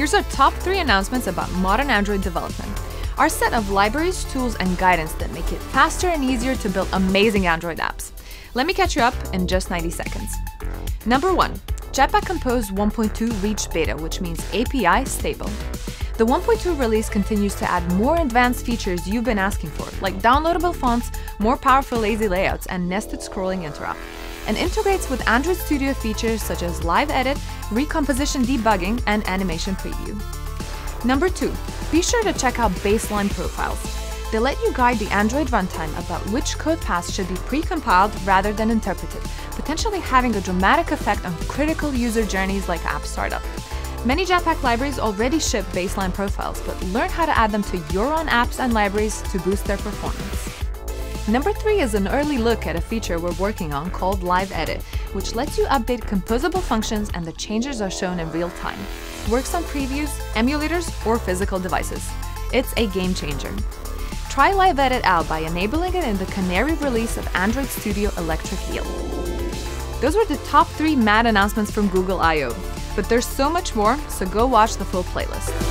Here's our top three announcements about modern Android development. Our set of libraries, tools, and guidance that make it faster and easier to build amazing Android apps. Let me catch you up in just 90 seconds. Number 1. Jetpack Compose 1.2 reached beta, which means API stable. The 1.2 release continues to add more advanced features you've been asking for, like downloadable fonts, more powerful lazy layouts, and nested scrolling interop, and integrates with Android Studio features such as live edit, recomposition debugging, and animation preview. Number 2. Be sure to check out baseline profiles. They let you guide the Android runtime about which code paths should be pre-compiled rather than interpreted, potentially having a dramatic effect on critical user journeys like app startup. Many Jetpack libraries already ship baseline profiles, but learn how to add them to your own apps and libraries to boost their performance. Number 3 is an early look at a feature we're working on called Live Edit, which lets you update composable functions and the changes are shown in real time. Works on previews, emulators, or physical devices. It's a game changer. Try Live Edit out by enabling it in the Canary release of Android Studio Electric Eel. Those were the top 3 mad announcements from Google I/O. But there's so much more, so go watch the full playlist.